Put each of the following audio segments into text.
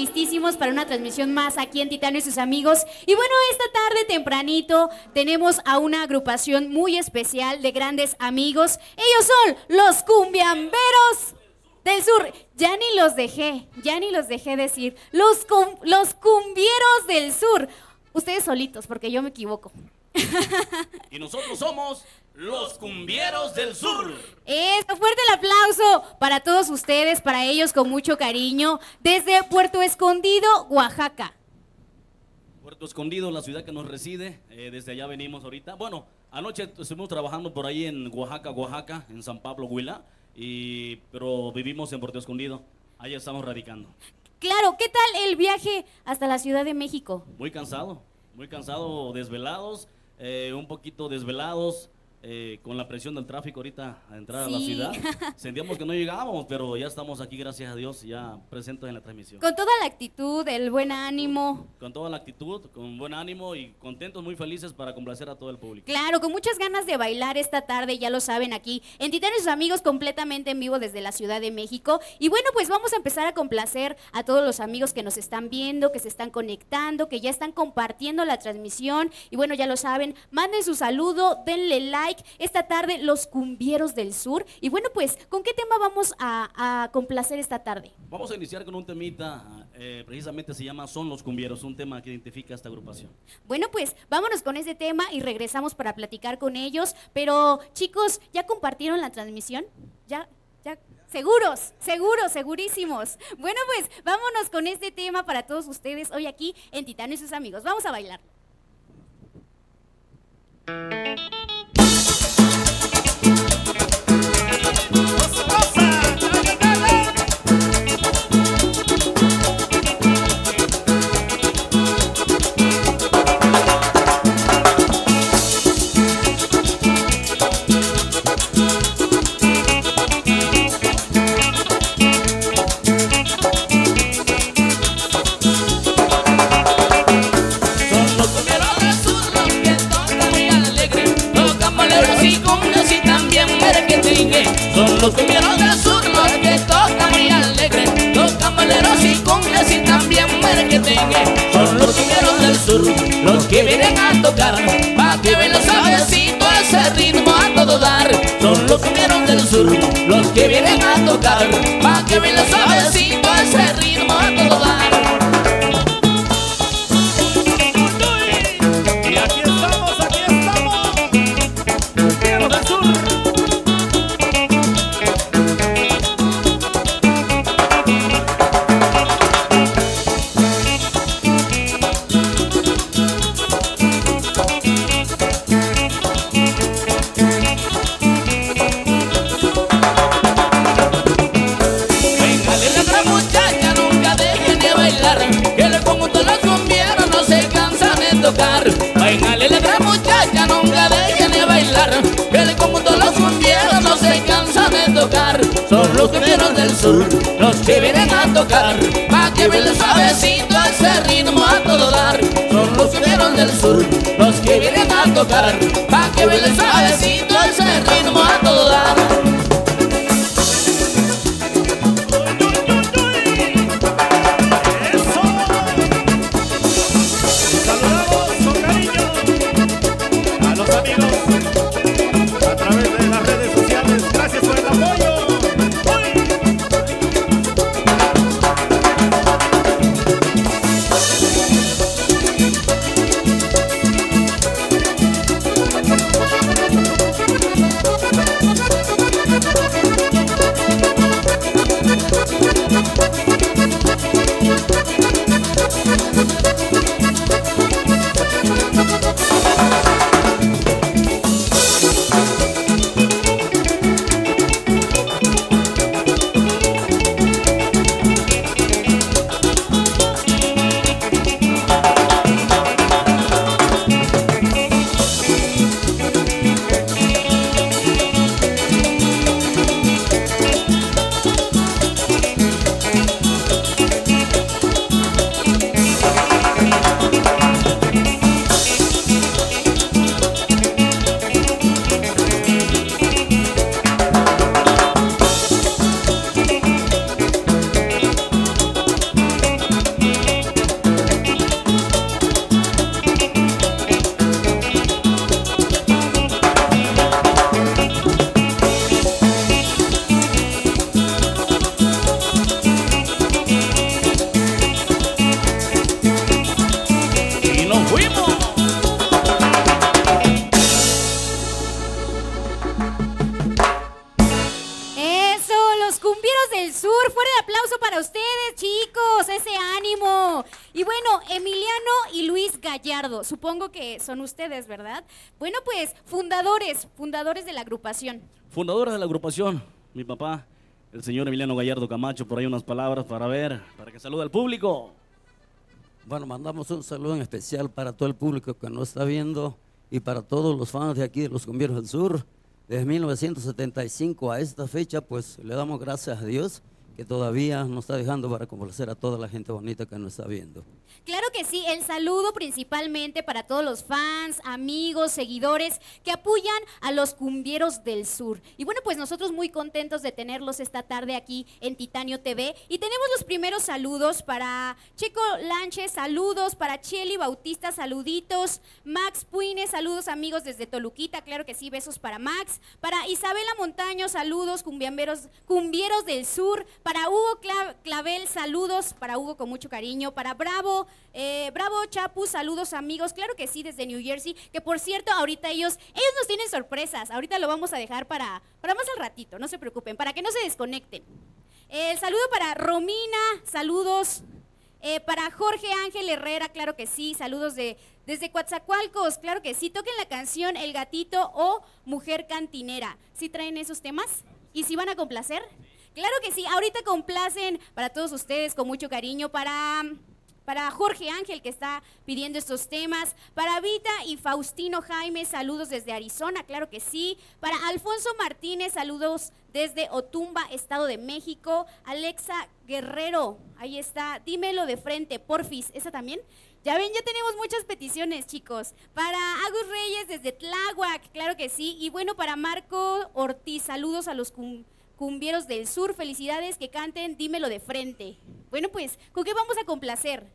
listísimos para una transmisión más aquí en Titano y sus amigos. Y bueno, esta tarde tempranito tenemos a una agrupación muy especial de grandes amigos. Ellos son los cumbiamberos del sur. Ya ni los dejé, ya ni los dejé decir. Los, los cumbieros del sur. Ustedes solitos, porque yo me equivoco. y nosotros somos los cumbieros del sur. Esto, fuerte el aplauso para todos ustedes, para ellos con mucho cariño, desde Puerto Escondido, Oaxaca. Puerto Escondido, la ciudad que nos reside, eh, desde allá venimos ahorita. Bueno, anoche estuvimos trabajando por ahí en Oaxaca, Oaxaca, en San Pablo, Huila, y, pero vivimos en Puerto Escondido, allá estamos radicando. Claro, ¿qué tal el viaje hasta la Ciudad de México? Muy cansado, muy cansado, desvelados, eh, un poquito desvelados, eh, con la presión del tráfico ahorita a entrar a la ciudad. Sentíamos que no llegábamos, pero ya estamos aquí, gracias a Dios, ya presentes en la transmisión. Con toda la actitud, el buen ánimo. Con toda la actitud, con buen ánimo y contentos, muy felices para complacer a todo el público. Claro, con muchas ganas de bailar esta tarde, ya lo saben aquí, en Titanes sus amigos completamente en vivo desde la Ciudad de México. Y bueno, pues vamos a empezar a complacer a todos los amigos que nos están viendo, que se están conectando, que ya están compartiendo la transmisión. Y bueno, ya lo saben, manden su saludo, denle like esta tarde los cumbieros del sur. Y bueno, pues, ¿con qué tema vamos a, complacer esta tarde? Vamos a iniciar con un temita, eh, precisamente se llama Son los cumbieros, un tema que identifica a esta agrupación. Bueno, pues, vámonos con ese tema y regresamos para platicar con ellos. Pero, chicos, ¿ya compartieron la transmisión? ¿Ya? ¿Ya? Seguros, seguros, segurísimos. Bueno, pues vámonos con este tema para todos ustedes hoy aquí en Titano y sus amigos. Vamos a bailar. Pa' que bailen suavecito ese ritmo a todo chicos, ese ánimo. Y bueno, Emiliano y Luis Gallardo, supongo que son ustedes, ¿verdad? Bueno, pues fundadores, fundadores de la agrupación. Fundadora de la agrupación, mi papá, el señor Emiliano Gallardo Camacho, por ahí unas palabras para ver, para que salude al público. Bueno, mandamos un saludo en especial para todo el público que nos está viendo y para todos los fans de aquí de los Cumbieros del Sur. Desde 1975 a esta fecha, pues le damos gracias a Dios que todavía nos está dejando para complacer a toda la gente bonita que nos está viendo. Claro que sí, el saludo principalmente para todos los fans, amigos, seguidores que apoyan a los cumbieros del sur. Y bueno, pues nosotros muy contentos de tenerlos esta tarde aquí en Titanio TV. Y tenemos los primeros saludos para Checo Lanche, saludos para Cheli Bautista, saluditos. Max Puine, saludos amigos desde Toluquita, claro que sí, besos para Max. Para Isabela Montaño, saludos, cumbieros del sur. Para Hugo Clavel, saludos. Para Hugo con mucho cariño. Para Bravo, eh, Bravo Chapu, saludos amigos. Claro que sí, desde New Jersey. Que por cierto, ahorita ellos, ellos nos tienen sorpresas. Ahorita lo vamos a dejar para, para más al ratito, no se preocupen, para que no se desconecten. El saludo para Romina, saludos. Eh, para Jorge Ángel Herrera, claro que sí, saludos de, desde Coatzacoalcos, claro que sí, toquen la canción El Gatito o Mujer Cantinera. ¿Sí traen esos temas? ¿Y si van a complacer? Claro que sí, ahorita complacen para todos ustedes con mucho cariño, para, para Jorge Ángel que está pidiendo estos temas, para Vita y Faustino Jaime, saludos desde Arizona, claro que sí, para Alfonso Martínez, saludos desde Otumba, Estado de México, Alexa Guerrero, ahí está, dímelo de frente, porfis, ¿esa también? Ya ven, ya tenemos muchas peticiones, chicos. Para Agus Reyes desde Tláhuac, claro que sí. Y bueno, para Marco Ortiz, saludos a los cumbieros del sur, felicidades, que canten Dímelo de frente. Bueno, pues, ¿con qué vamos a complacer?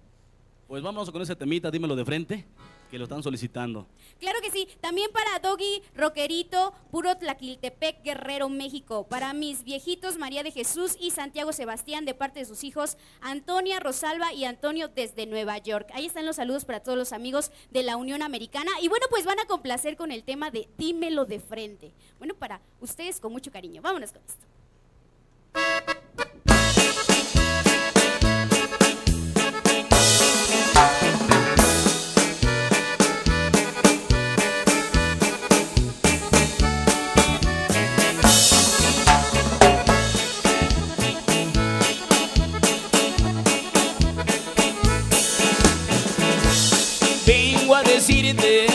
Pues vamos con ese temita, Dímelo de frente, que lo están solicitando. Claro que sí, también para Doggy Roquerito, Puro Tlaquiltepec, Guerrero, México. Para mis viejitos María de Jesús y Santiago Sebastián, de parte de sus hijos Antonia, Rosalba y Antonio desde Nueva York. Ahí están los saludos para todos los amigos de la Unión Americana. Y bueno, pues van a complacer con el tema de Dímelo de frente. Bueno, para ustedes con mucho cariño. Vámonos con esto. Vengo a decirte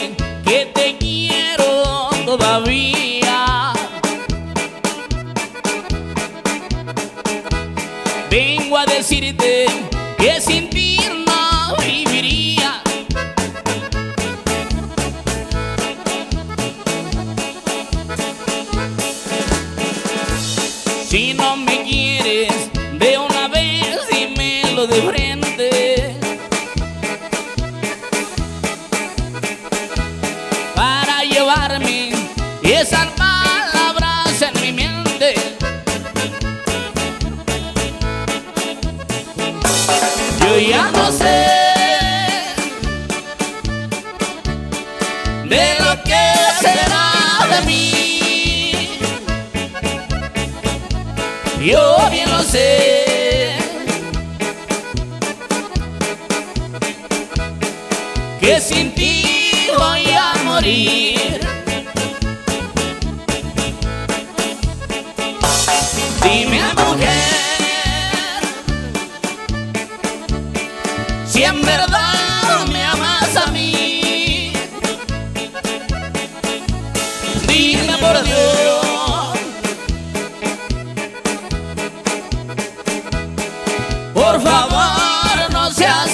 piride Yo bien lo sé. Que sin ti voy a morir. Dime mujer si en verdad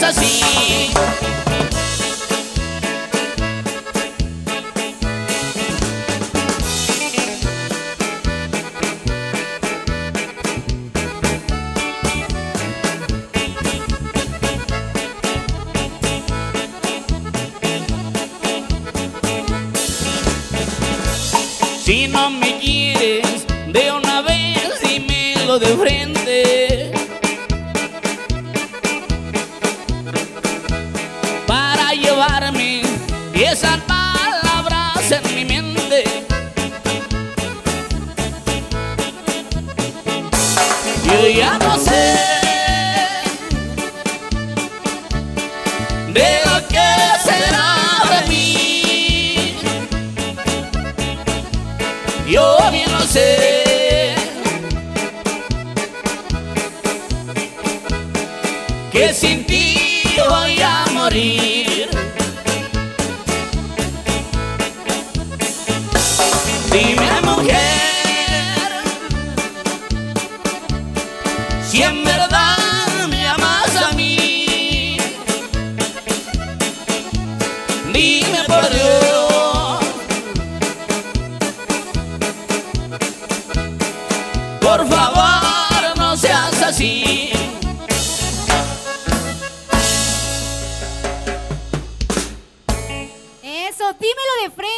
así. Dímelo de frente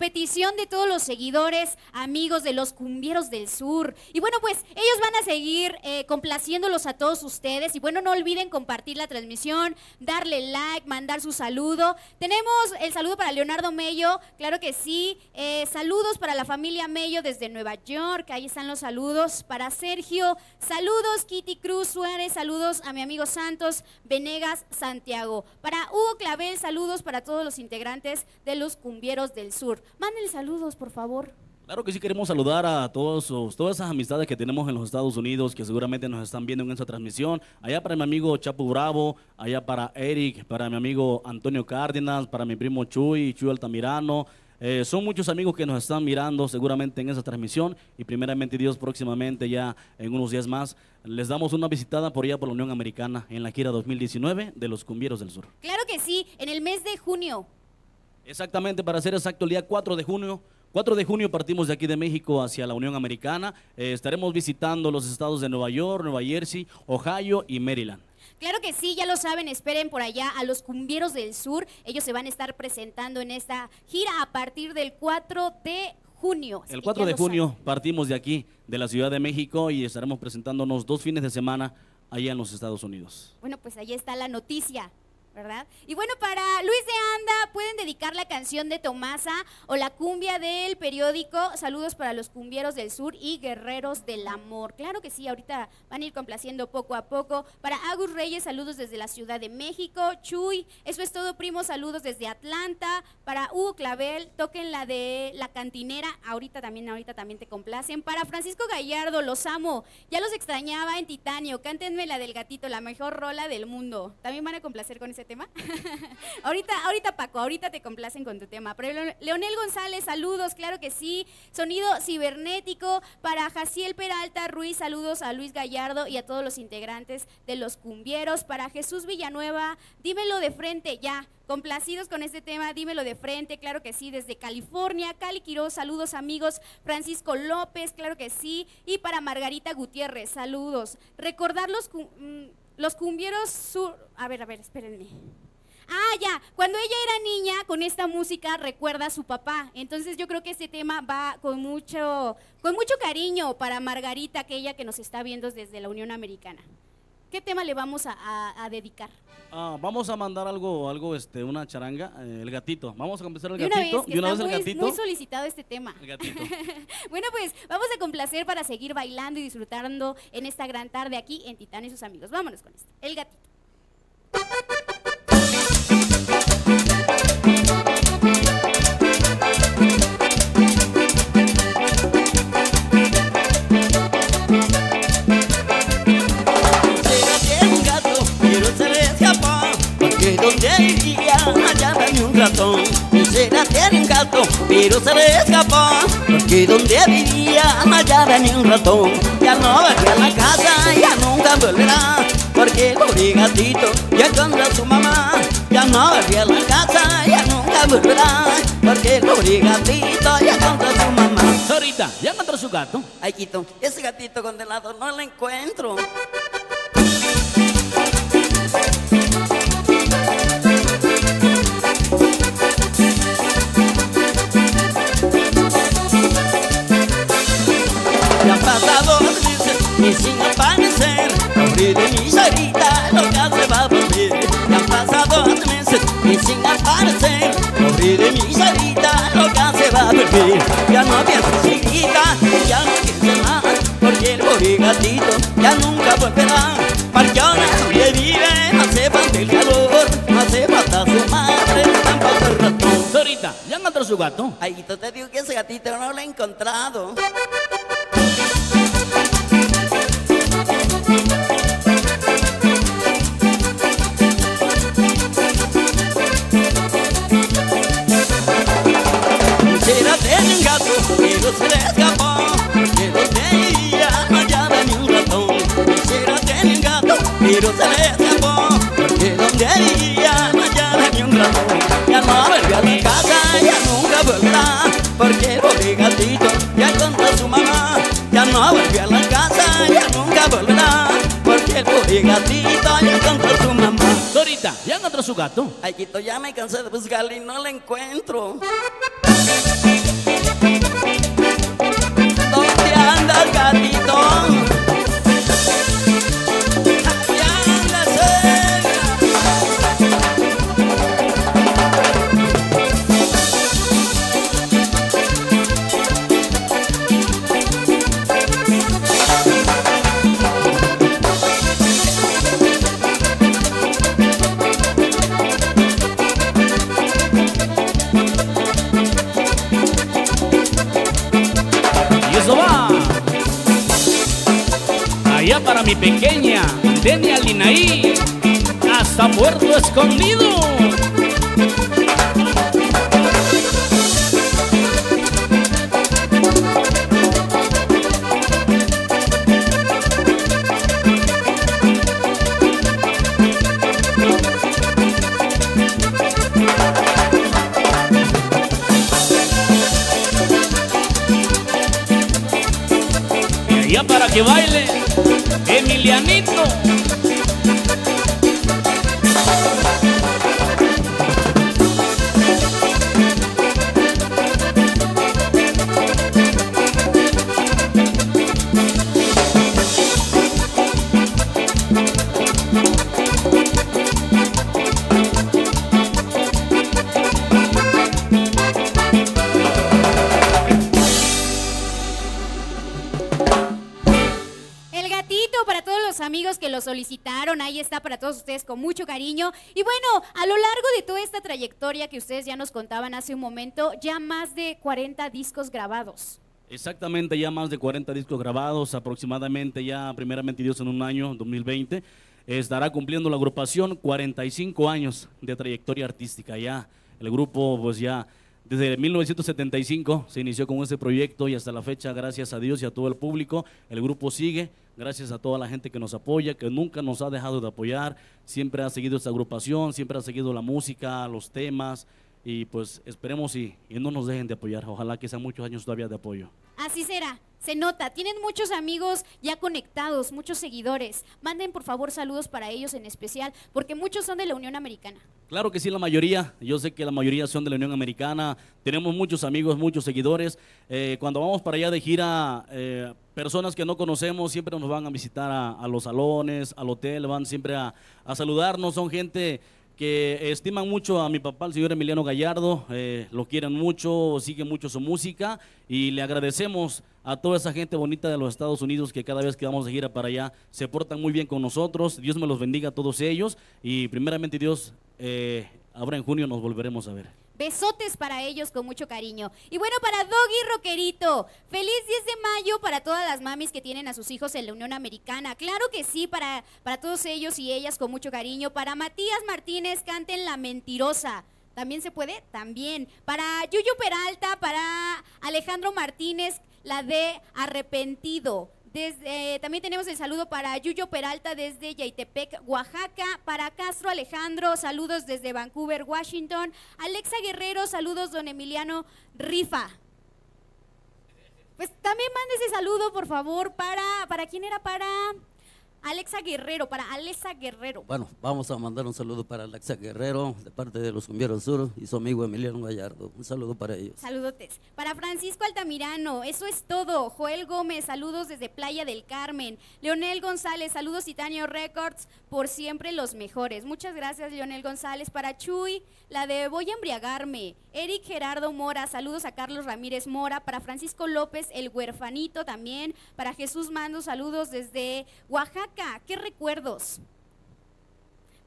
petición de todos los seguidores, amigos de los cumbieros del sur. Y bueno, pues ellos van a seguir eh, complaciéndolos a todos ustedes. Y bueno, no olviden compartir la transmisión, darle like, mandar su saludo. Tenemos el saludo para Leonardo Mello, claro que sí. Eh, saludos para la familia Mello desde Nueva York, ahí están los saludos. Para Sergio, saludos Kitty Cruz Suárez, saludos a mi amigo Santos Venegas Santiago. Para Hugo Clavel, saludos para todos los integrantes de los cumbieros del sur. Mándenle saludos, por favor. Claro que sí queremos saludar a todos todas esas amistades que tenemos en los Estados Unidos que seguramente nos están viendo en esta transmisión. Allá para mi amigo Chapo Bravo, allá para Eric, para mi amigo Antonio Cárdenas, para mi primo Chuy, Chuy Altamirano. Eh, son muchos amigos que nos están mirando seguramente en esa transmisión y primeramente Dios próximamente ya en unos días más les damos una visitada por allá por la Unión Americana en la gira 2019 de los Cumbieros del Sur. Claro que sí, en el mes de junio. Exactamente, para ser exacto, el día 4 de junio. 4 de junio partimos de aquí de México hacia la Unión Americana. Eh, estaremos visitando los estados de Nueva York, Nueva Jersey, Ohio y Maryland. Claro que sí, ya lo saben, esperen por allá a los cumbieros del sur. Ellos se van a estar presentando en esta gira a partir del 4 de junio. El que 4 ya de junio saben. partimos de aquí, de la Ciudad de México, y estaremos presentándonos dos fines de semana allá en los Estados Unidos. Bueno, pues ahí está la noticia. ¿Verdad? Y bueno, para Luis de Anda, pueden dedicar la canción de Tomasa o la cumbia del periódico. Saludos para los cumbieros del sur y guerreros del amor. Claro que sí, ahorita van a ir complaciendo poco a poco. Para Agus Reyes, saludos desde la Ciudad de México. Chuy, eso es todo, primo. Saludos desde Atlanta. Para Hugo Clavel, toquen la de La Cantinera. Ahorita también, ahorita también te complacen. Para Francisco Gallardo, los amo. Ya los extrañaba en Titanio. Cántenme la del gatito, la mejor rola del mundo. ¿También van a complacer con ese tema? ahorita, ahorita Paco, ahorita te complacen con tu tema. Pero Leo- Leonel González, saludos, claro que sí. Sonido cibernético para Jaciel Peralta Ruiz, saludos a Luis Gallardo y a todos los integrantes de los cumbieros. Para Jesús Villanueva, dímelo de frente ya. Complacidos con este tema, dímelo de frente, claro que sí, desde California, Cali Quiroz, saludos amigos, Francisco López, claro que sí, y para Margarita Gutiérrez, saludos. Recordar los, mm, los cumbieros sur... A ver, a ver, espérenme. Ah, ya, cuando ella era niña, con esta música recuerda a su papá. Entonces yo creo que este tema va con mucho, con mucho cariño para Margarita, aquella que nos está viendo desde la Unión Americana. ¿Qué tema le vamos a, a- a dedicar? Ah, vamos a mandar algo, algo, este, una charanga, eh, el gatito. Vamos a empezar el De una vez, gatito. que de una está vez el muy, gatito. muy solicitado este tema. El gatito. Bueno, pues vamos a complacer para seguir bailando y disfrutando en esta gran tarde aquí en Titán y sus amigos. Vámonos con esto. El gatito. Ratón. Será tiene un gato, pero se le escapó. Porque donde vivía allá venía un ratón. Ya no volvió a la casa, ya nunca volverá. Porque el pobre gatito ya encontró a su mamá Ya no volvió a la casa, ya nunca volverá. Porque el pobre gatito ya encontró a su mamá. Ahorita, ¿ya encontró su gato? Ay, Quito, ese gatito condenado no lo encuentro y sin aparecer Pobre de mi Sarita, loca se va a volver. Ya han pasado meses y sin aparecer Pobre de mi Sarita, loca se va a volver. Ya no pienso chiquita, ya no pienso más Porque el pobre gatito ya nunca volverá Porque ahora donde vive no hace falta el calor No hace falta su madre, tampoco el ratón. Ahorita, ¿ya encontró su gato? Ay, tú te digo que ese gatito no lo he encontrado. Pobre gatito ya encontró a su mamá. Dorita, ¿ya encontró su gato? Ay, Quito, ya me cansé de buscarle y no la encuentro. Pequeña, Denia Linaí, hasta Puerto Escondido. Y bueno, a lo largo de toda esta trayectoria que ustedes ya nos contaban hace un momento, ya más de 40 discos grabados. Exactamente, ya más de 40 discos grabados, aproximadamente ya, primeramente Dios, en un año, 2020, estará cumpliendo la agrupación 45 años de trayectoria artística. Ya el grupo, pues ya desde 1975 se inició con ese proyecto y hasta la fecha, gracias a Dios y a todo el público, el grupo sigue. Gracias a toda la gente que nos apoya, que nunca nos ha dejado de apoyar, siempre ha seguido esta agrupación, siempre ha seguido la música, los temas y pues esperemos y, y no nos dejen de apoyar. Ojalá que sean muchos años todavía de apoyo. Así será, se nota. Tienen muchos amigos ya conectados, muchos seguidores. Manden por favor saludos para ellos en especial, porque muchos son de la Unión Americana. Claro que sí, la mayoría. Yo sé que la mayoría son de la Unión Americana. Tenemos muchos amigos, muchos seguidores. Eh, cuando vamos para allá de gira, eh, personas que no conocemos siempre nos van a visitar a, a los salones, al hotel, van siempre a, a saludarnos. Son gente que estiman mucho a mi papá, el señor Emiliano Gallardo, eh, lo quieren mucho, siguen mucho su música y le agradecemos a toda esa gente bonita de los Estados Unidos que cada vez que vamos de gira para allá se portan muy bien con nosotros. Dios me los bendiga a todos ellos y primeramente Dios, eh, ahora en junio nos volveremos a ver. Besotes para ellos con mucho cariño. Y bueno, para Doggy Roquerito, feliz 10 de mayo para todas las mamis que tienen a sus hijos en la Unión Americana. Claro que sí, para, para todos ellos y ellas con mucho cariño. Para Matías Martínez, canten La Mentirosa. ¿También se puede? También. Para Yuyo Peralta, para Alejandro Martínez, la de Arrepentido. Desde, también tenemos el saludo para Yuyo Peralta desde Yaitepec, Oaxaca. Para Castro Alejandro, saludos desde Vancouver, Washington. Alexa Guerrero, saludos don Emiliano Rifa. Pues también mande ese saludo, por favor, para, ¿para quién era? Para Alexa Guerrero, para Alexa Guerrero. Bueno, vamos a mandar un saludo para Alexa Guerrero, de parte de los Cumbieros Sur, y su amigo Emiliano Gallardo. Un saludo para ellos. Saludotes. Para Francisco Altamirano, eso es todo. Joel Gómez, saludos desde Playa del Carmen. Leonel González, saludos Titanio Records, por siempre los mejores. Muchas gracias, Leonel González. Para Chuy, la de Voy a embriagarme. Eric Gerardo Mora, saludos a Carlos Ramírez Mora. Para Francisco López, el huerfanito también. Para Jesús Mando, saludos desde Oaxaca. ¿Qué recuerdos?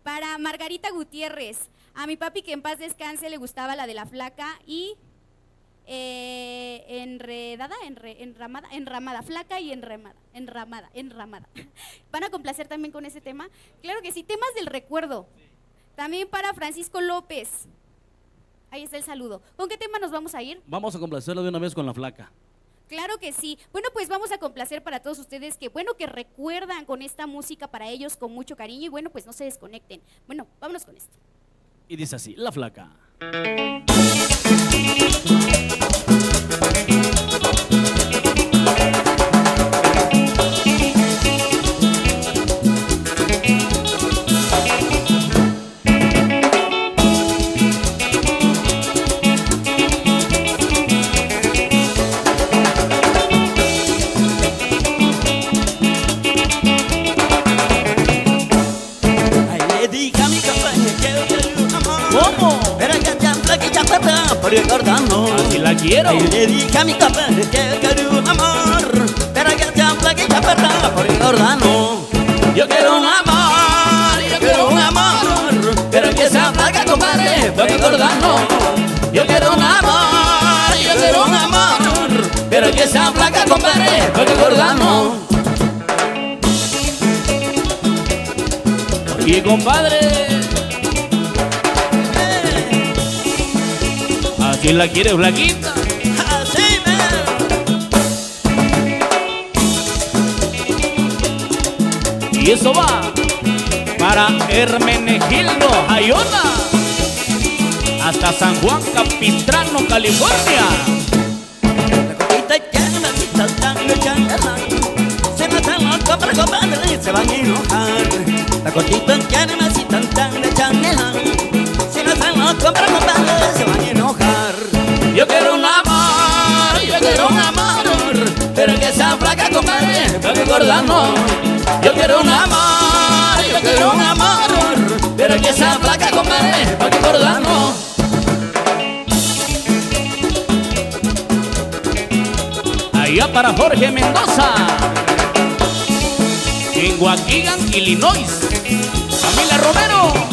Para Margarita Gutiérrez, A mi papi que en paz descanse le gustaba la de la flaca y eh, enredada, enre- enramada, enramada, flaca y enramada, enramada, enramada. ¿Van a complacer también con ese tema? Claro que sí, temas del recuerdo. También para Francisco López. Ahí está el saludo. ¿Con qué tema nos vamos a ir? Vamos a complacerlo de una vez con la flaca. Claro que sí. Bueno, pues vamos a complacer para todos ustedes que, bueno, que recuerdan con esta música para ellos con mucho cariño y bueno, pues no se desconecten. Bueno, vámonos con esto. Y dice así, la flaca. Recordando. Así la quiero. Ay, le dije a mi compañera que yo quiero un amor. Pero que ya flaquita para por recordando. Yo quiero un amor, yo quiero un amor. Pero que sea flaca, compadre, por recordando. Yo quiero un amor, yo quiero un amor. Pero que sea flaca, compadre, por recordando. Y compadre. Así la quiere flaquita. Así me. Y eso va para Hermenegildo Ayona. Hasta San Juan Capistrano, California. Se matan los compras compadre y se van a enojar La copita llama si saltando changarán Se matan los compras compadre Yo quiero un amor, yo quiero un amor Pero que sea flaca compadre, para recordando Allá para Jorge Mendoza. En Waukegan, Illinois. Familia Romero.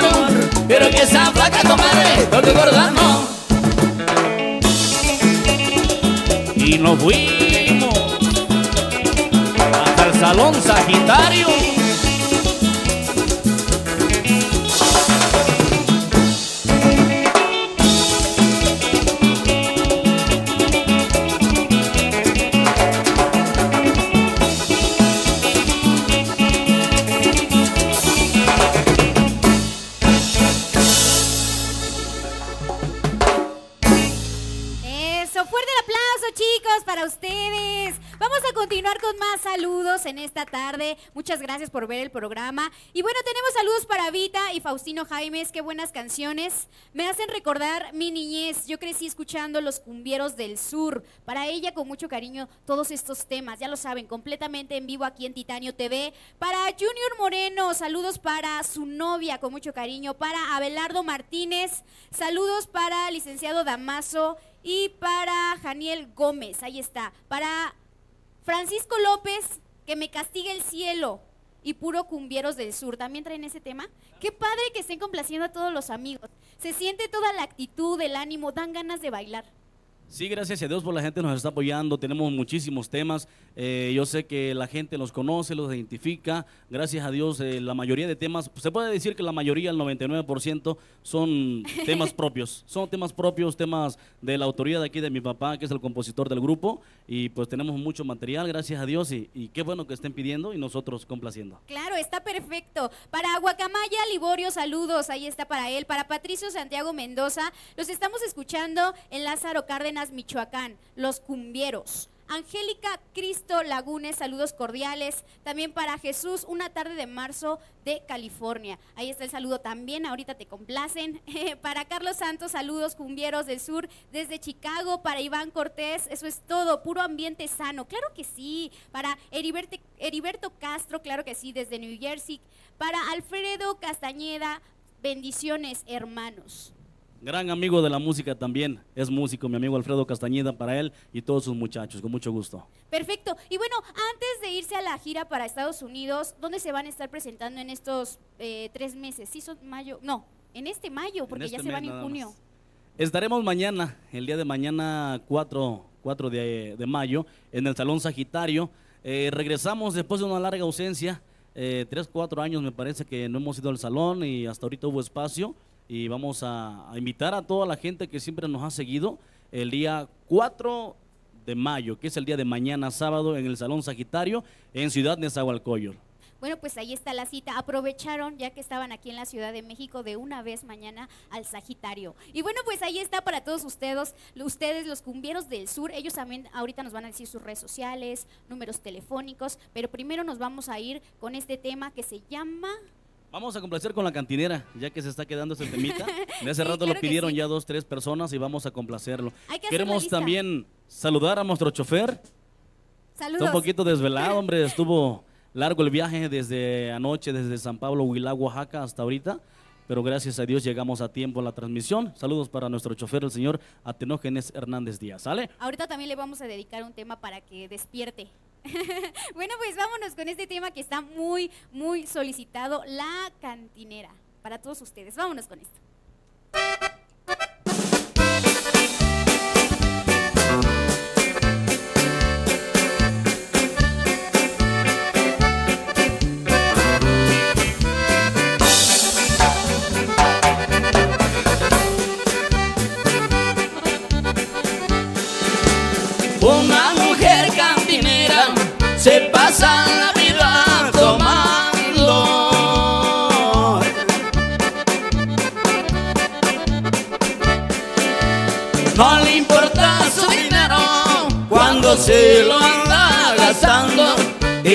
que sea flaca compadre, lo recordando Y nos fuimos hasta el Salón Sagitario. Y bueno, tenemos saludos para Vita y Faustino Jaimes. Qué buenas canciones. Me hacen recordar mi niñez. Yo crecí escuchando los cumbieros del sur. Para ella con mucho cariño todos estos temas. Ya lo saben, completamente en vivo aquí en Titanio TV. Para Junior Moreno, saludos para su novia con mucho cariño. Para Abelardo Martínez, saludos para licenciado Damaso. Y para Janiel Gómez, ahí está. Para Francisco López, que me castiga el cielo. Y puro cumbieros del sur. ¿También traen ese tema? Qué padre que estén complaciendo a todos los amigos. Se siente toda la actitud, el ánimo, dan ganas de bailar. Sí, gracias a Dios por la gente nos está apoyando. Tenemos muchísimos temas. Eh, yo sé que la gente los conoce, los identifica. Gracias a Dios, eh, la mayoría de temas, se puede decir que la mayoría, el 99%, son temas propios. Son temas propios, temas de la autoría de aquí de mi papá, que es el compositor del grupo. Y pues tenemos mucho material, gracias a Dios. Y, y qué bueno que estén pidiendo y nosotros complaciendo. Claro, está perfecto. Para Guacamaya Liborio, saludos. Ahí está para él. Para Patricio Santiago Mendoza, los estamos escuchando en Lázaro Cárdenas, Michoacán. Los cumbieros. Angélica Cristo Lagunes, saludos cordiales. También para Jesús, una tarde de marzo de California. Ahí está el saludo también, ahorita te complacen. para Carlos Santos, saludos cumbieros del sur desde Chicago. Para Iván Cortés, eso es todo, puro ambiente sano. Claro que sí. Para Heriberto, Castro, claro que sí, desde New Jersey. Para Alfredo Castañeda, bendiciones hermanos gran amigo de la música también, es músico, mi amigo Alfredo Castañeda, para él y todos sus muchachos, con mucho gusto. Perfecto. Y bueno, antes de irse a la gira para Estados Unidos, ¿dónde se van a estar presentando en estos eh, tres meses? ¿Sí son mayo? No, en este mayo, porque ya este se van en junio. Estaremos mañana, el día de mañana 4, 4 de, mayo, en el Salón Sagitario. Eh, regresamos después de una larga ausencia, eh, tres, cuatro años me parece que no hemos ido al salón y hasta ahorita hubo espacio y vamos a, invitar a toda la gente que siempre nos ha seguido el día 4 de mayo, que es el día de mañana sábado en el Salón Sagitario en Ciudad Nezahualcóyotl. Bueno, pues ahí está la cita. Aprovecharon, ya que estaban aquí en la Ciudad de México, de una vez mañana al Sagitario. Y bueno, pues ahí está para todos ustedes, ustedes los cumbieros del sur. Ellos también ahorita nos van a decir sus redes sociales, números telefónicos, pero primero nos vamos a ir con este tema que se llama... Vamos a complacer con la cantinera, ya que se está quedando ese temita. De hace rato lo pidieron ya dos, tres personas y vamos a complacerlo. Queremos también saludar a nuestro chofer. Saludos. Está un poquito desvelado, hombre. Estuvo largo el viaje desde anoche, desde San Pablo, Huilá, Oaxaca, hasta ahorita. Pero gracias a Dios llegamos a tiempo en la transmisión. Saludos para nuestro chofer, el señor Atenógenes Hernández Díaz. ¿Sale? Ahorita también le vamos a dedicar un tema para que despierte. bueno, pues vámonos con este tema que está muy, muy solicitado, la cantinera. Para todos ustedes, vámonos con esto.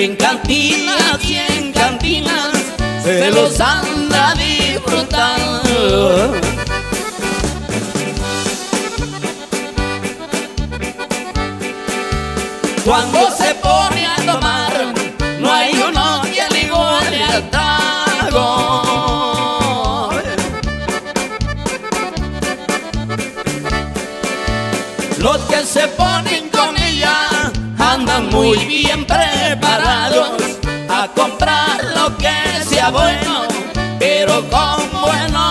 En cantinas y en cantinas se los anda disfrutando. Cuando se pone muy bien preparados a comprar lo que sea bueno, pero con buenos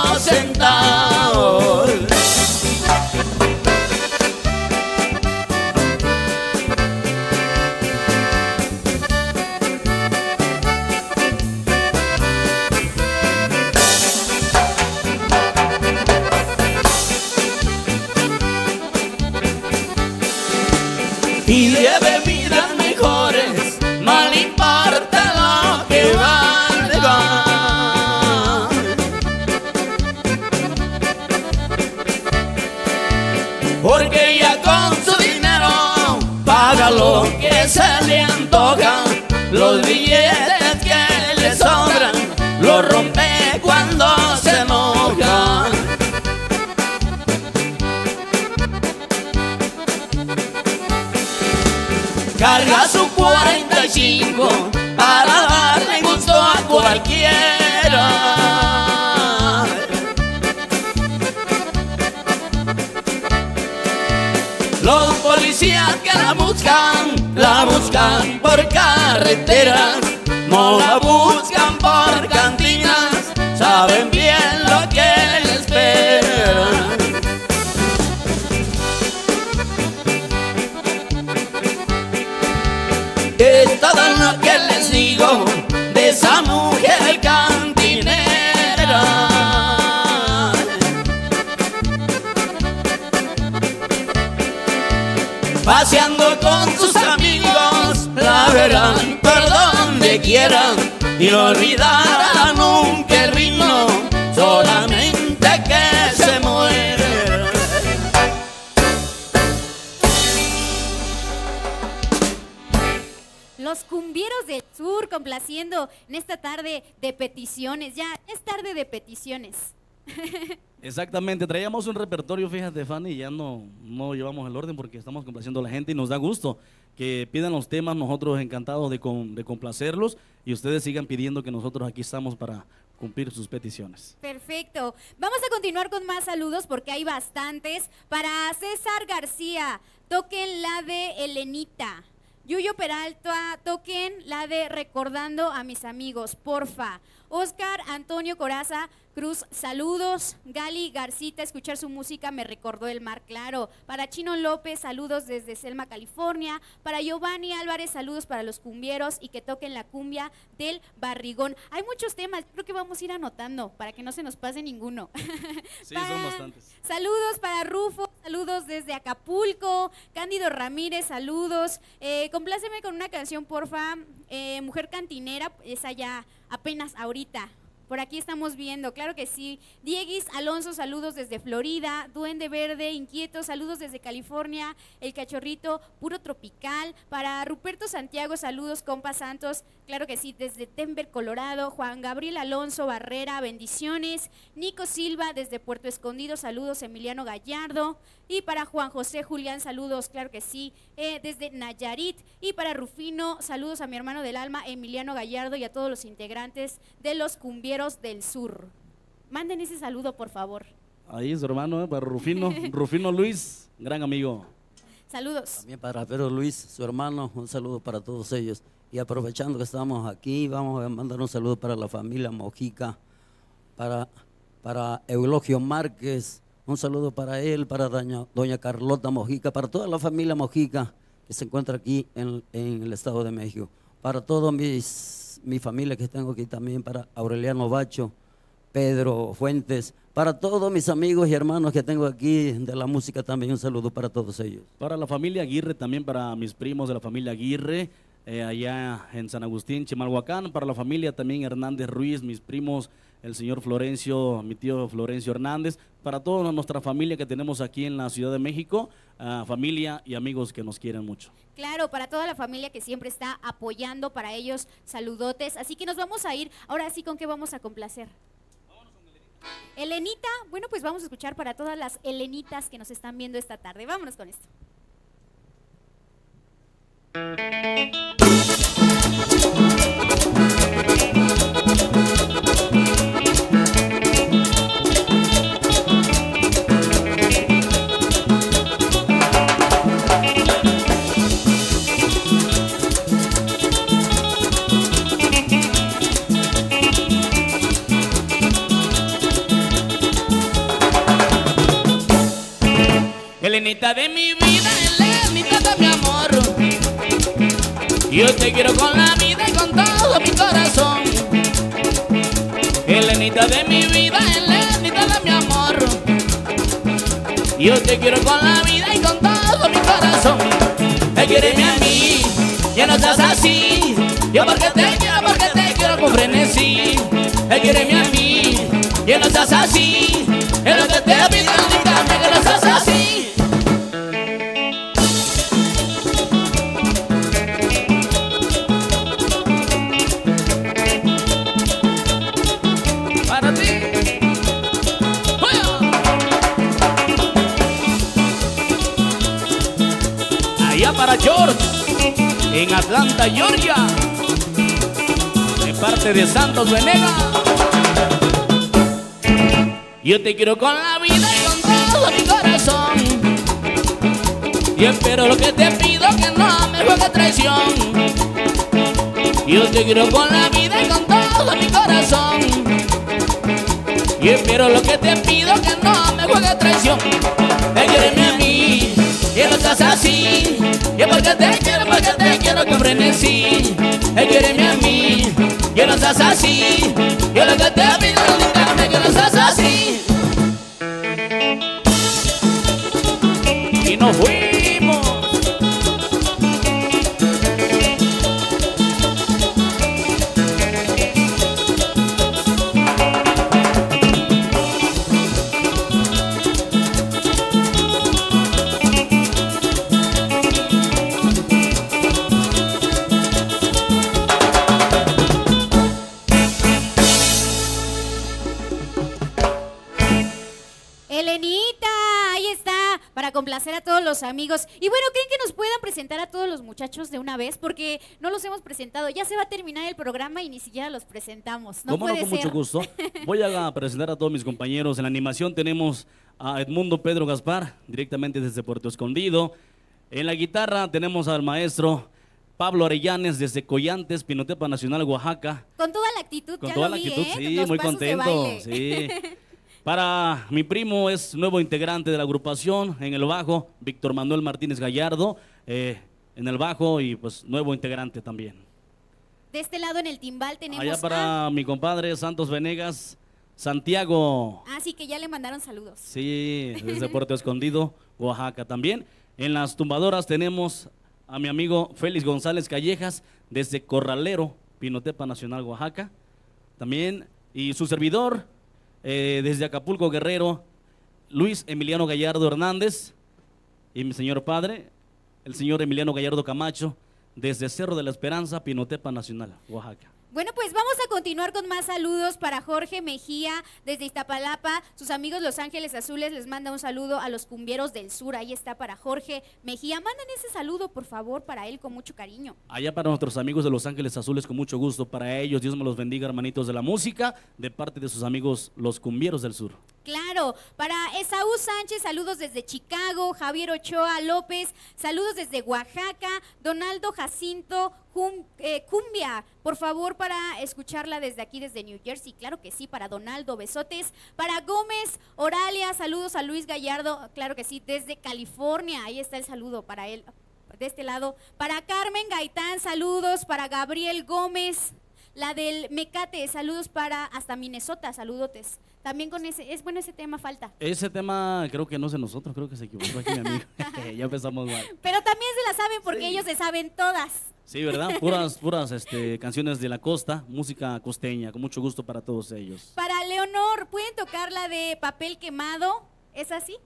la buscan, la buscan por carreteras, no la buscan por cantinas, saben bien lo que les espera. Es todo lo que les digo de esa mujer cantinera. sus amigos la verán por donde quieran y lo olvidarán nunca el ritmo, solamente que se muere. Los cumbieros del sur complaciendo en esta tarde de peticiones, ya es tarde de peticiones. Exactamente, traíamos un repertorio, fíjate Fanny, y ya no, no llevamos el orden porque estamos complaciendo a la gente y nos da gusto que pidan los temas, nosotros encantados de, de complacerlos y ustedes sigan pidiendo que nosotros aquí estamos para cumplir sus peticiones. Perfecto. Vamos a continuar con más saludos porque hay bastantes. Para César García, toquen la de Elenita. Yuyo Peralta, toquen la de Recordando a mis amigos, porfa. Oscar Antonio Coraza Cruz, saludos. Gali Garcita, escuchar su música me recordó el mar claro. Para Chino López, saludos desde Selma, California. Para Giovanni Álvarez, saludos para los cumbieros y que toquen la cumbia del barrigón. Hay muchos temas, creo que vamos a ir anotando para que no se nos pase ninguno. Sí, son bastantes. Saludos para Rufo, saludos desde Acapulco. Cándido Ramírez, saludos. Eh, compláceme con una canción, porfa. Eh, Mujer Cantinera, esa ya apenas ahorita. Por aquí estamos viendo, claro que sí. Dieguis Alonso, saludos desde Florida. Duende Verde, inquieto, saludos desde California. El Cachorrito, puro tropical. Para Ruperto Santiago, saludos, compa Santos. Claro que sí, desde Denver, Colorado. Juan Gabriel Alonso Barrera, bendiciones. Nico Silva, desde Puerto Escondido, saludos. Emiliano Gallardo. Y para Juan José Julián, saludos, claro que sí, eh, desde Nayarit. Y para Rufino, saludos a mi hermano del alma, Emiliano Gallardo, y a todos los integrantes de los Cumbieros del Sur. Manden ese saludo, por favor. Ahí su hermano, eh, para Rufino, Rufino Luis, gran amigo. Saludos. También para Pedro Luis, su hermano, un saludo para todos ellos. Y aprovechando que estamos aquí, vamos a mandar un saludo para la familia Mojica, para, para Eulogio Márquez, un saludo para él, para doña, doña Carlota Mojica, para toda la familia Mojica que se encuentra aquí en, en el Estado de México, para toda mi familia que tengo aquí también, para Aureliano Bacho, Pedro Fuentes, para todos mis amigos y hermanos que tengo aquí de la música también, un saludo para todos ellos. Para la familia Aguirre, también para mis primos de la familia Aguirre, eh, allá en San Agustín, Chimalhuacán. Para la familia también Hernández Ruiz, mis primos, el señor Florencio, mi tío Florencio Hernández. Para toda nuestra familia que tenemos aquí en la Ciudad de México, ah, familia y amigos que nos quieren mucho. Claro, para toda la familia que siempre está apoyando, para ellos saludotes. Así que nos vamos a ir. Ahora sí, ¿con qué vamos a complacer? Elenita, bueno, pues vamos a escuchar para todas las Elenitas que nos están viendo esta tarde. Vámonos con esto. Elenita de mi vida, Yo te quiero con la vida y con todo mi corazón. Elenita de mi vida, Elenita de mi amor. Yo te quiero con la vida y con todo mi corazón. Te quiereme a mí, ya no estás así. Yo porque te quiero, porque te quiero con frenesí. Te quiereme a mí, ya no estás así. Es lo que te pido, Atlanta, Georgia, de parte de Santos Venegas. Yo te quiero con la vida y con todo mi corazón. Y espero lo que te pido que no me juegue traición. Yo te quiero con la vida y con todo mi corazón. Y espero lo que te pido que no me juegue traición. Te quiereme a mí, y no estás así. Y porque te quiero, frenesí. Te quiereme a mí, y no estás así. Y lo que te pido, dígame que no estás así. Y nos fuimos. Para complacer a todos los amigos. Y bueno, ¿creen que nos puedan presentar a todos los muchachos de una vez? Porque no los hemos presentado. Ya se va a terminar el programa y ni siquiera los presentamos. No ¿Cómo no? puede Con ser. mucho gusto. Voy a presentar a todos mis compañeros. En la animación tenemos a Edmundo Pedro Gaspar, directamente desde Puerto Escondido. En la guitarra tenemos al maestro Pablo Arellanes desde Collantes, Pinotepa Nacional, Oaxaca. Con toda la actitud, Con ya toda lo la vi, actitud, ¿eh? sí, Los muy contento. Sí. Para mi primo es nuevo integrante de la agrupación en el bajo, Víctor Manuel Martínez Gallardo, eh, en el bajo y pues nuevo integrante también. De este lado en el timbal tenemos Allá a- para mi compadre Santos Venegas, Santiago, Ah, sí, que ya le mandaron saludos. sí, desde Puerto Escondido, Oaxaca también. En las tumbadoras tenemos a mi amigo Félix González Callejas desde Corralero, Pinotepa Nacional, Oaxaca. También, y su servidor eh, desde Acapulco, Guerrero, Luis Emiliano Gallardo Hernández. Y mi señor padre, el señor Emiliano Gallardo Camacho, desde Cerro de la Esperanza, Pinotepa Nacional, Oaxaca. Bueno, pues vamos a continuar con más saludos para Jorge Mejía desde Iztapalapa. Sus amigos Los Ángeles Azules les manda un saludo a los cumbieros del sur. Ahí está para Jorge Mejía. Manden ese saludo, por favor, para él con mucho cariño. Allá para nuestros amigos de Los Ángeles Azules, con mucho gusto para ellos. Dios me los bendiga, hermanitos de la música, de parte de sus amigos, los cumbieros del sur. Claro, para Esaú Sánchez, saludos desde Chicago, Javier Ochoa López, saludos desde Oaxaca, Donaldo Jacinto eh, Cumbia, por favor para escucharla desde aquí, desde New Jersey, claro que sí, para Donaldo, besotes, para Gómez Oralia, saludos a Luis Gallardo, claro que sí, desde California, ahí está el saludo para él, de este lado, para Carmen Gaitán, saludos, para Gabriel Gómez, la del Mecate, saludos para hasta Minnesota, saludotes. También con ese, es bueno ese tema falta. Ese tema creo que no es de nosotros, creo que se equivocó aquí mi amigo. ya empezamos mal. Pero también se la saben porque ellos se saben todas. Sí, ¿verdad? Puras, puras este, canciones de la costa, música costeña, con mucho gusto para todos ellos. Para Leonor, ¿pueden tocar la de papel quemado? ¿Es así?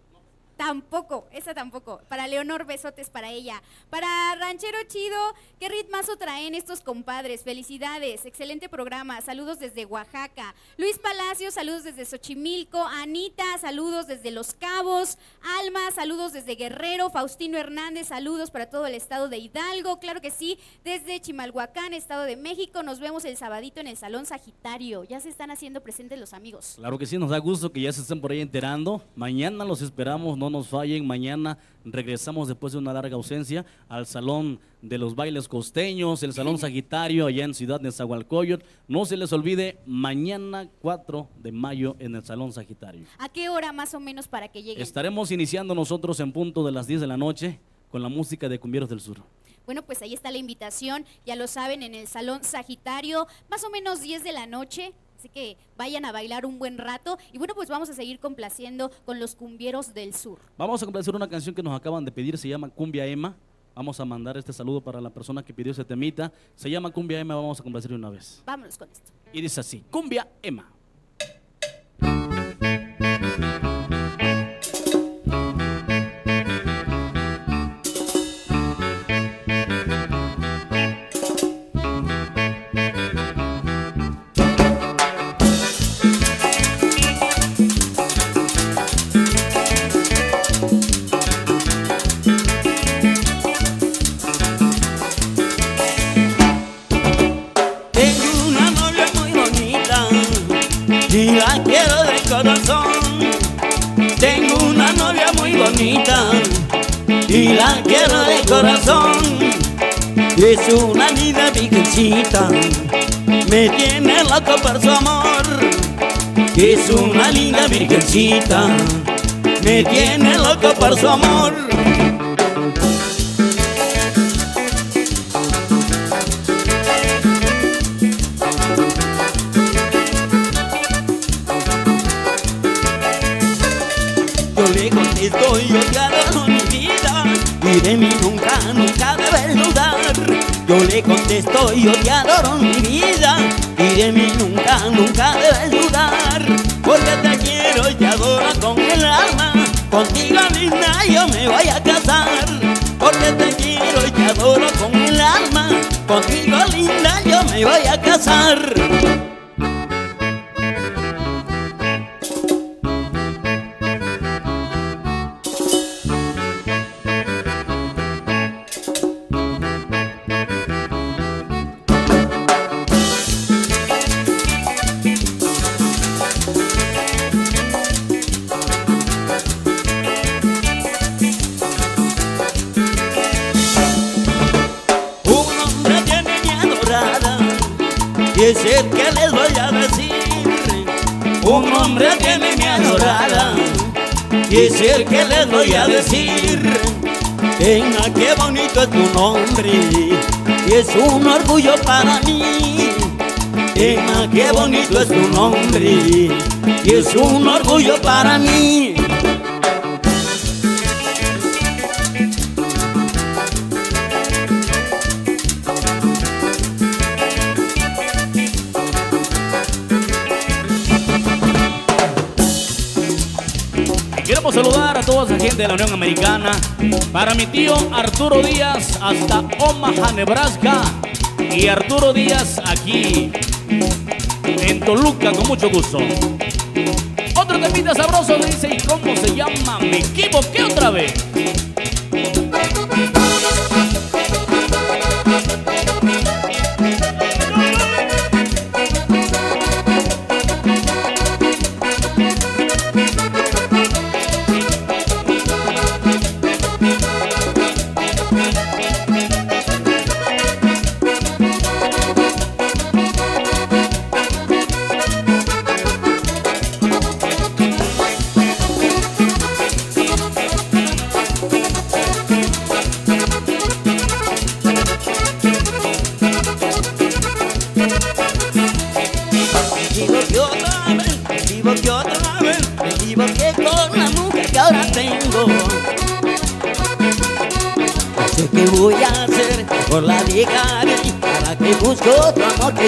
Tampoco, esa tampoco. Para Leonor, besotes para ella. Para Ranchero Chido, ¿qué ritmazo traen estos compadres? Felicidades, excelente programa. Saludos desde Oaxaca. Luis Palacio, saludos desde Xochimilco. Anita, saludos desde Los Cabos. Alma, saludos desde Guerrero. Faustino Hernández, saludos para todo el estado de Hidalgo. Claro que sí, desde Chimalhuacán, Estado de México. Nos vemos el sabadito en el Salón Sagitario. Ya se están haciendo presentes los amigos. Claro que sí, nos da gusto que ya se estén por ahí enterando. Mañana los esperamos, no nos fallen. Mañana regresamos después de una larga ausencia al Salón de los Bailes Costeños, el Salón Sagitario, allá en Ciudad de Zahualcoyot. No se les olvide, mañana 4 de mayo en el Salón Sagitario. ¿A qué hora más o menos para que lleguen? Estaremos iniciando nosotros en punto de las 10 de la noche con la música de Cumbieros del Sur. Bueno, pues ahí está la invitación, ya lo saben, en el Salón Sagitario, más o menos 10 de la noche. Así que vayan a bailar un buen rato. Y bueno, pues vamos a seguir complaciendo con los cumbieros del sur. Vamos a complacer una canción que nos acaban de pedir, se llama Cumbia Emma. Vamos a mandar este saludo para la persona que pidió ese temita. Se llama Cumbia Emma, vamos a complacer una vez. Vámonos con esto. Y dice así, Cumbia Emma. Es una linda virgencita, me tiene loco por su amor. Es una linda virgencita, me tiene loco por su amor. Yo te adoro mi vida Y de mí nunca, nunca debes dudar Porque te quiero y te adoro con el alma Contigo linda yo me voy a casar Porque te quiero y te adoro con el alma Contigo linda yo me voy a casar ¿Qué sé que les voy a decir? Venga, qué bonito es tu nombre. Y es un orgullo para mí. Emma, qué bonito es tu nombre y es un orgullo para mí. De la Unión Americana. Para mi tío Arturo Díaz hasta Omaha, Nebraska. Y Arturo Díaz aquí en Toluca, con mucho gusto. Otro temita sabroso dice, ¿y cómo se llama? Me equivoqué otra vez.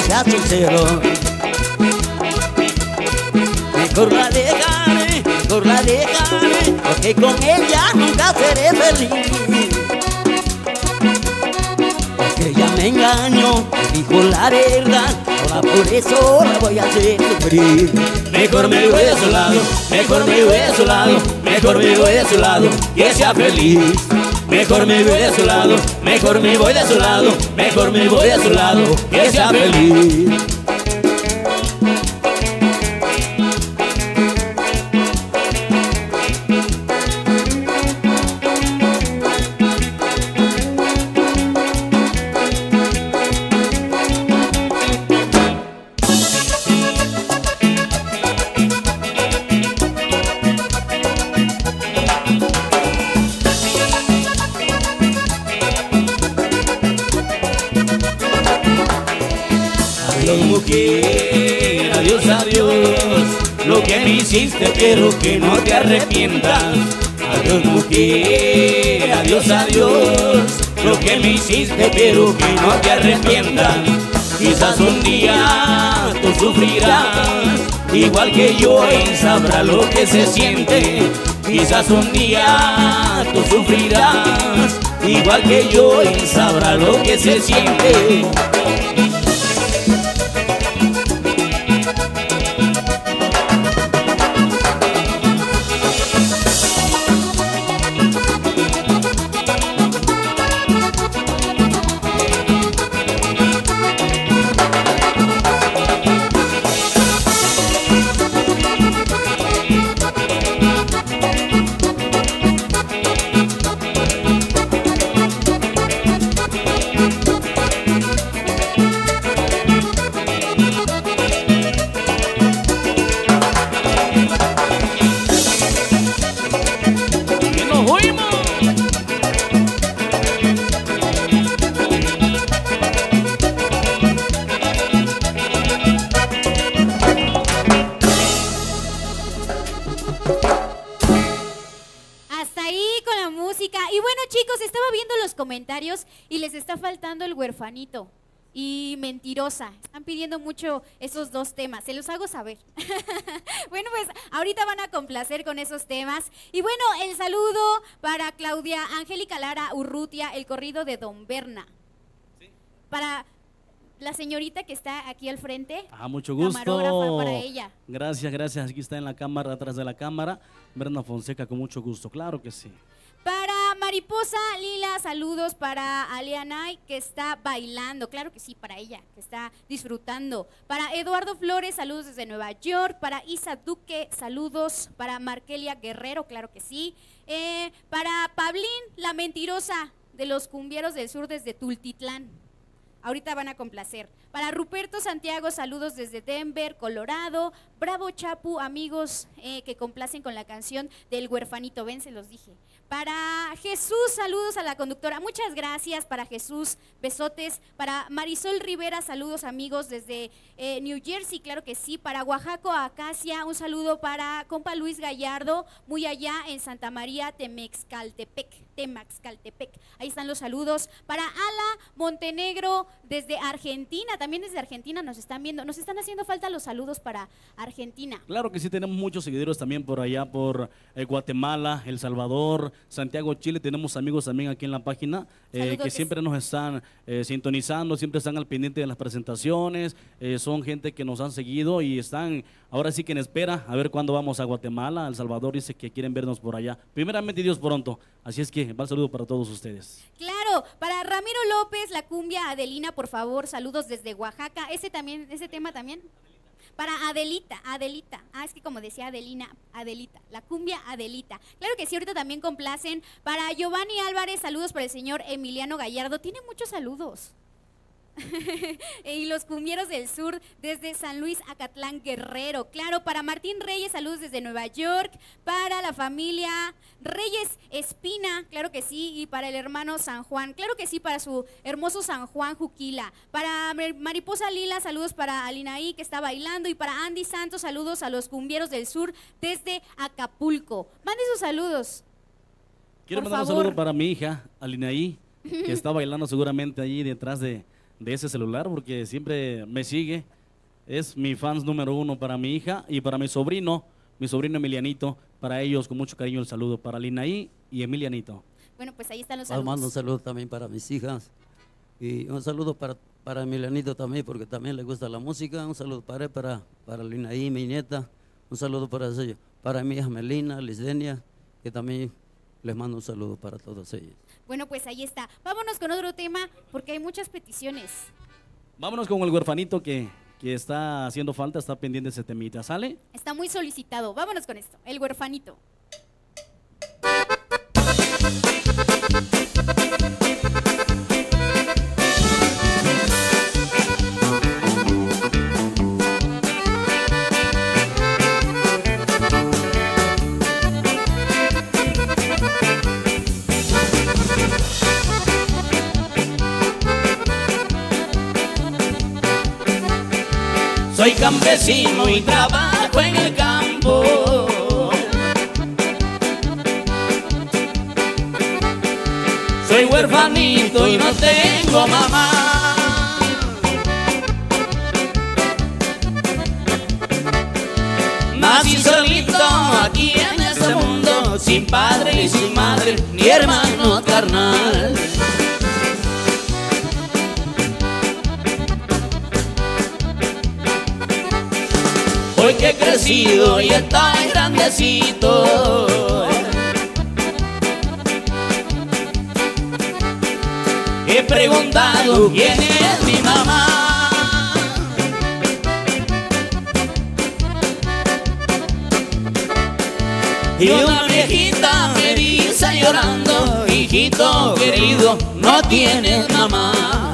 Sea sincero. Mejor la dejaré, mejor la dejaré, porque con ella nunca seré feliz. Porque ella me engañó, me dijo la verdad, ahora por eso la voy a hacer sufrir. Mejor me voy de su lado, mejor me voy de su lado, mejor me voy de su lado, que sea feliz. Mejor me voy de su lado, mejor me voy de su lado, mejor me voy de su lado, que sea feliz. Quiero que no te arrepientas. Quizás un día tú sufrirás, igual que yo, y sabrá lo que se siente. Quizás un día tú sufrirás, igual que yo, y sabrá lo que se siente. Comentarios y les está faltando el huerfanito y mentirosa. Están pidiendo mucho esos dos temas. Se los hago saber. bueno, pues ahorita van a complacer con esos temas. Y bueno, el saludo para Claudia Angélica Lara Urrutia, el corrido de Don Berna. Para la señorita que está aquí al frente. Ah, mucho gusto. Camarógrafa para ella. Gracias, gracias. Aquí está en la cámara, atrás de la cámara. Berna Fonseca, con mucho gusto. Claro que sí. Para Mariposa Lila, saludos para Alianay que está bailando, claro que sí, para ella, que está disfrutando. Para Eduardo Flores, saludos desde Nueva York. Para Isa Duque, saludos. Para Markelia Guerrero, claro que sí. Eh, para Pablín, la mentirosa de los cumbieros del sur desde Tultitlán. Ahorita van a complacer. Para Ruperto Santiago, saludos desde Denver, Colorado. Bravo Chapu, amigos eh, que complacen con la canción del huerfanito. Ven, se los dije. Para Jesús, saludos a la conductora. Muchas gracias para Jesús. Besotes. Para Marisol Rivera, saludos amigos desde eh, New Jersey, claro que sí. Para Oaxaca, Acacia, un saludo para compa Luis Gallardo, muy allá en Santa María, Temexcaltepec. Temaxcaltepec. Ahí están los saludos. Para Ala Montenegro, desde Argentina, también desde Argentina nos están viendo. Nos están haciendo falta los saludos para Argentina. Claro que sí, tenemos muchos seguidores también por allá, por eh, Guatemala, El Salvador, Santiago, Chile. Tenemos amigos también aquí en la página eh, que siempre nos están eh, sintonizando, siempre están al pendiente de las presentaciones. son gente que nos han seguido y están ahora sí que en espera a ver cuándo vamos a Guatemala. El Salvador dice que quieren vernos por allá. Primeramente, Dios pronto. Así es que el saludo para todos ustedes. Claro, para Ramiro López, la cumbia Adelina, por favor, saludos desde Oaxaca. Ese también, ese tema también. Para Adelita, Adelita. Ah, es que como decía Adelina, Adelita, la cumbia Adelita. Claro que sí, ahorita también complacen. Para Giovanni Álvarez, saludos para el señor Emiliano Gallardo. Tiene muchos saludos. y los cumbieros del sur desde San Luis, Acatlán, Guerrero. Claro, para Martín Reyes, saludos desde Nueva York. Para la familia Reyes Espina, claro que sí. Y para el hermano San Juan, claro que sí, para su hermoso San Juan Juquila. Para Mar- Mariposa Lila, saludos para Alinaí que está bailando. Y para Andy Santos, saludos a los cumbieros del sur desde Acapulco. Mande sus saludos. Quiero mandar un saludo para mi hija, Alinaí, que está bailando seguramente allí detrás de, de ese celular porque siempre me sigue. Es mi fans número uno para mi hija y para mi sobrino, mi sobrino Emilianito. Para ellos, con mucho cariño, el saludo para Alinaí y Emilianito. Bueno, pues ahí están los Ah, Mando un saludos. saludo también para mis hijas. Y un saludo para, para Milanito también, porque también le gusta la música. Un saludo para para, para Linaí, mi nieta. Un saludo para ellos. Para mi hija Melina, Lisdenia, que también les mando un saludo para todos ellos. Bueno, pues ahí está. Vámonos con otro tema porque hay muchas peticiones. Vámonos con el huerfanito que, que está haciendo falta, está pendiente ese temita. ¿Sale? Está muy solicitado. Vámonos con esto. El huerfanito. Campesino y trabajo en el campo. Soy huerfanito y no tengo mamá. Nací solito aquí en este mundo, sin padre y sin madre, ni hermano carnal. Crecido y estoy grandecito. He preguntado quién es mi mamá. Y una viejita me dice llorando, hijito querido, no tienes mamá.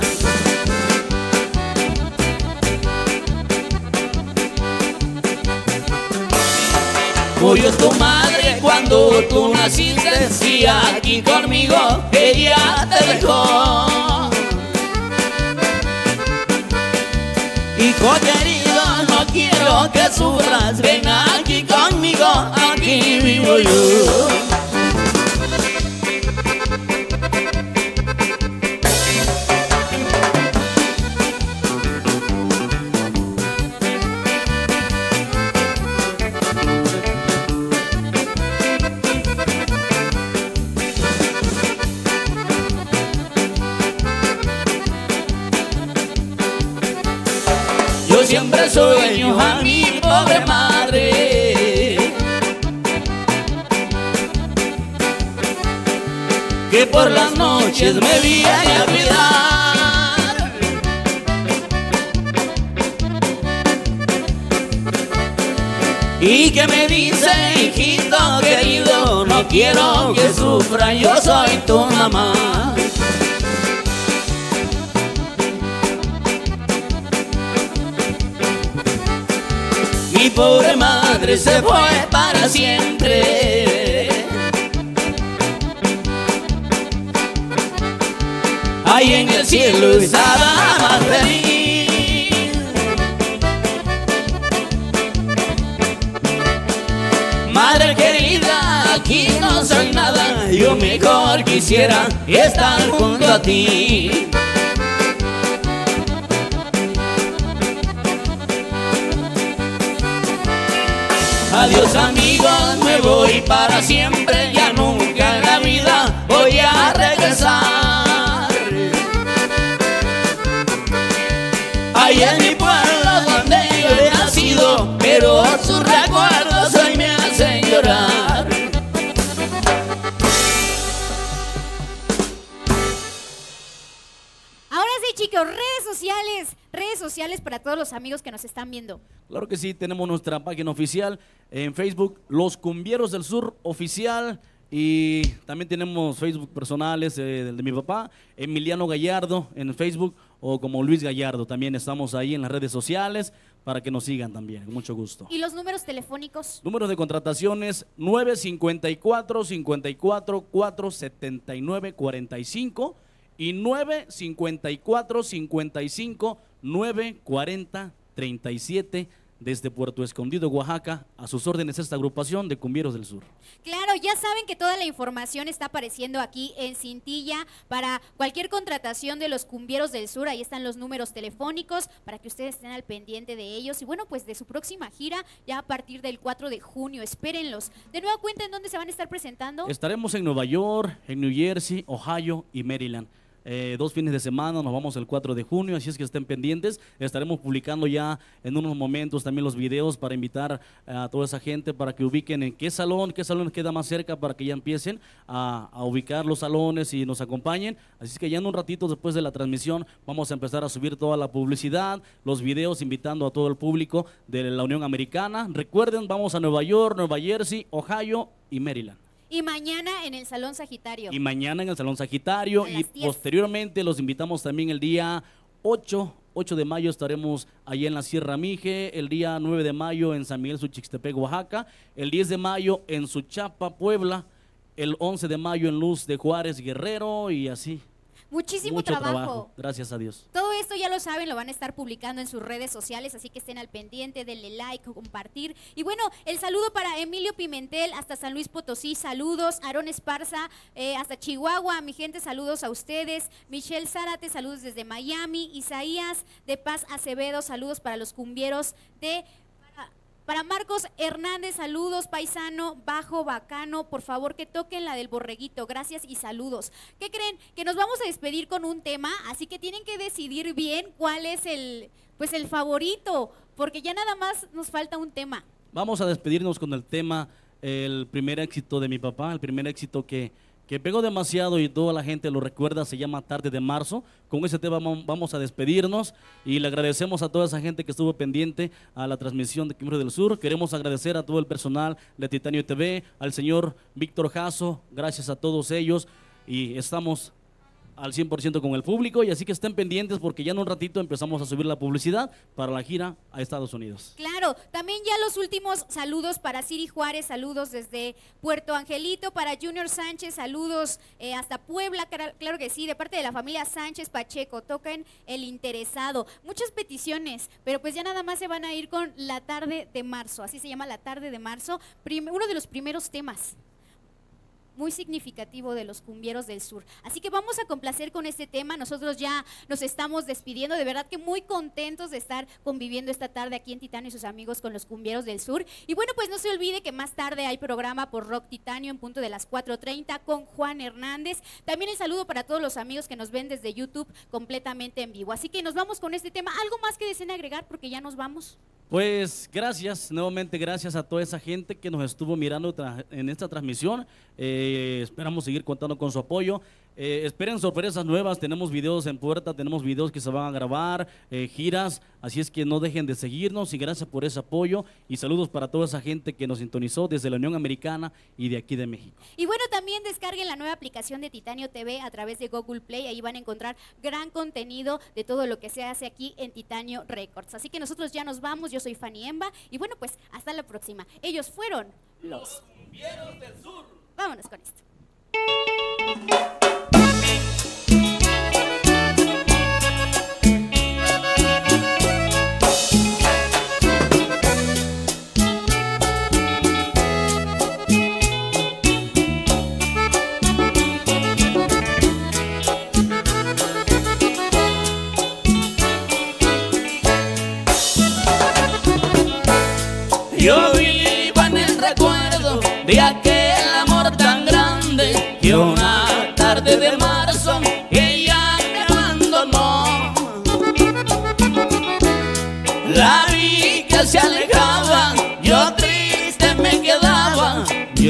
Murió tu madre cuando tú naciste y aquí conmigo ella te dejó. Hijo querido, no quiero que sufras, ven aquí conmigo, aquí vivo yo. Yo noches me viene a olvidar Y que me dice, hijito querido, no quiero que sufra, yo soy tu mamá. Mi pobre madre se fue para siempre. Ahí en el cielo estaba más feliz. Madre querida, aquí no soy nada. Yo mejor quisiera estar junto a ti. Adiós amigos, me voy para siempre, sociales, redes sociales para todos los amigos que nos están viendo. Claro que sí, tenemos nuestra página oficial en Facebook, Los Cumbieros del Sur Oficial. Y también tenemos Facebook personales, eh, del de mi papá, Emiliano Gallardo en Facebook o como Luis Gallardo. También estamos ahí en las redes sociales para que nos sigan también, con mucho gusto. ¿Y los números telefónicos? Números de contrataciones 954 54 479 45 y 954 55 940 37 desde Puerto Escondido, Oaxaca, a sus órdenes esta agrupación de cumbieros del sur. Claro, ya saben que toda la información está apareciendo aquí en Cintilla para cualquier contratación de los cumbieros del sur. Ahí están los números telefónicos para que ustedes estén al pendiente de ellos. Y bueno, pues de su próxima gira, ya a partir del 4 de junio, espérenlos. De nuevo cuenta en dónde se van a estar presentando. Estaremos en Nueva York, en New Jersey, Ohio y Maryland. Eh, dos fines de semana, nos vamos el 4 de junio, así es que estén pendientes. Estaremos publicando ya en unos momentos también los videos para invitar a toda esa gente para que ubiquen en qué salón, qué salón queda más cerca para que ya empiecen a, a ubicar los salones y nos acompañen. Así es que ya en un ratito después de la transmisión vamos a empezar a subir toda la publicidad, los videos invitando a todo el público de la Unión Americana. Recuerden, vamos a Nueva York, Nueva Jersey, Ohio y Maryland. Y mañana en el Salón Sagitario. Y mañana en el Salón Sagitario. Y las 10. posteriormente los invitamos también el día 8, 8 de mayo estaremos allí en la Sierra Mije. El día 9 de mayo en San Miguel Suchixtepec, Oaxaca. El 10 de mayo en Suchapa, Puebla. El 11 de mayo en Luz de Juárez, Guerrero. Y así. Muchísimo Mucho trabajo. trabajo. Gracias a Dios. Todo esto ya lo saben, lo van a estar publicando en sus redes sociales, así que estén al pendiente, denle like, compartir. Y bueno, el saludo para Emilio Pimentel hasta San Luis Potosí, saludos. Aarón Esparza eh, hasta Chihuahua, mi gente, saludos a ustedes. Michelle Zárate, saludos desde Miami. Isaías de Paz Acevedo, saludos para los cumbieros de... para- Marcos Hernández, saludos, paisano, bajo, bacano, por favor que toquen la del borreguito, gracias y saludos. ¿Qué creen? Que nos vamos a despedir con un tema, así que tienen que decidir bien cuál es el, pues el favorito, porque ya nada más nos falta un tema. Vamos a despedirnos con el tema, el primer éxito de mi papá, el primer éxito que, que pegó demasiado y toda la gente lo recuerda, se llama Tarde de Marzo. Con ese tema vam- vamos a despedirnos y le agradecemos a toda esa gente que estuvo pendiente a la transmisión de Quimero del Sur. Queremos agradecer a todo el personal de Titanio TV, al señor Víctor Jasso, gracias a todos ellos y estamos al 100% con el público y así que estén pendientes porque ya en un ratito empezamos a subir la publicidad para la gira a Estados Unidos. Claro, también ya los últimos saludos para Siri Juárez, saludos desde Puerto Angelito, para Junior Sánchez, saludos eh, hasta Puebla, claro que sí, de parte de la familia Sánchez Pacheco, tocan el interesado. Muchas peticiones, pero pues ya nada más se van a ir con la tarde de marzo, así se llama la tarde de marzo, uno de los primeros temas muy significativo de los cumbieros del sur. Así que vamos a complacer con este tema. Nosotros ya nos estamos despidiendo. De verdad que muy contentos de estar conviviendo esta tarde aquí en Titanio y sus amigos con los cumbieros del sur. Y bueno, pues no se olvide que más tarde hay programa por Rock Titanio en punto de las 4.30 con Juan Hernández. También el saludo para todos los amigos que nos ven desde YouTube completamente en vivo. Así que nos vamos con este tema. ¿Algo más que deseen agregar? Porque ya nos vamos. Pues gracias, nuevamente gracias a toda esa gente que nos estuvo mirando en esta transmisión. Eh, Eh, esperamos seguir contando con su apoyo. Eh, esperen sorpresas nuevas, tenemos videos en puerta, tenemos videos que se van a grabar, eh, giras, así es que no dejen de seguirnos y gracias por ese apoyo y saludos para toda esa gente que nos sintonizó desde la Unión Americana y de aquí de México. Y bueno, también descarguen la nueva aplicación de Titanio TV a través de Google Play. Ahí van a encontrar gran contenido de todo lo que se hace aquí en Titanio Records. Así que nosotros ya nos vamos. Yo soy Fanny Emba. Y bueno, pues hasta la próxima. Ellos fueron los. Vámonos con esto.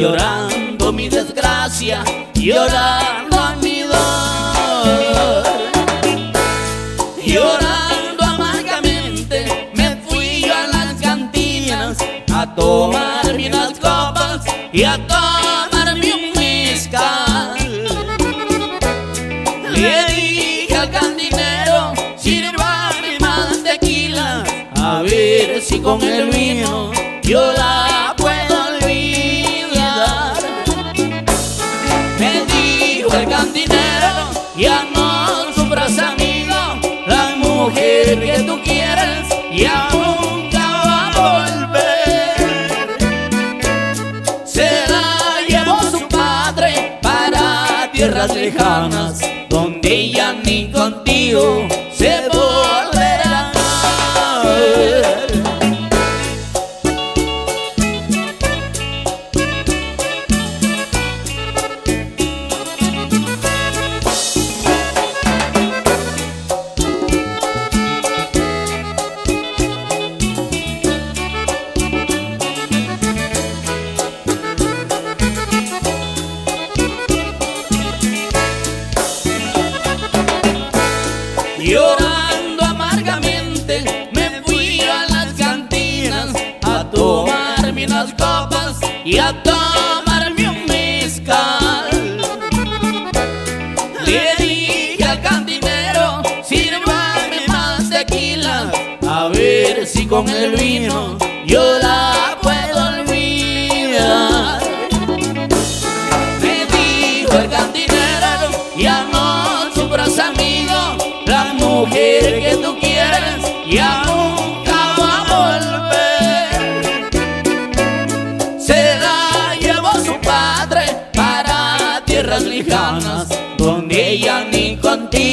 Llorando mi desgracia, llorando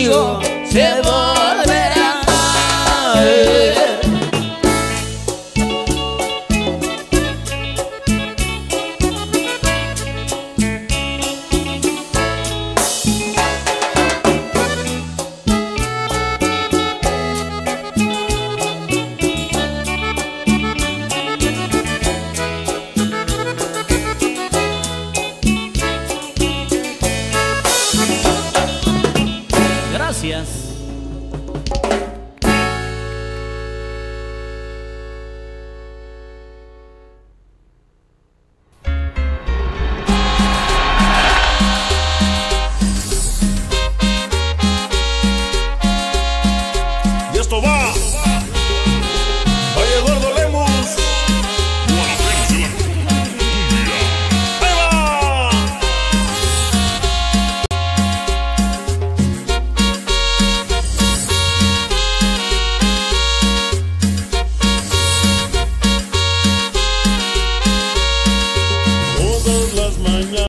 jo Se mor